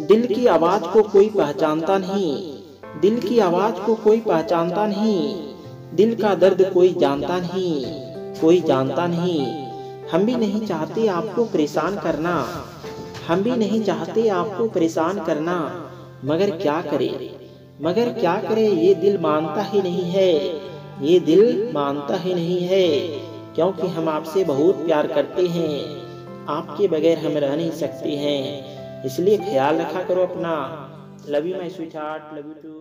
दिल की आवाज़ को कोई पहचानता नहीं। दिल की आवाज़ को कोई पहचानता नहीं। दिल का दर्द कोई जानता नहीं। कोई जानता नहीं। हम भी नहीं चाहते आपको परेशान करना। हम भी नहीं चाहते आपको परेशान करना। मगर क्या करे? मगर क्या करे? ये दिल मानता ही नहीं है। ये दिल मानता ही नहीं है। क्योंकि हम आपसे बहुत प्यार करते हैं। आपके बगैर हम रह नहीं सकते हैं। इसलिए ख्याल रखा करो अपना। Love you my sweetheart love you too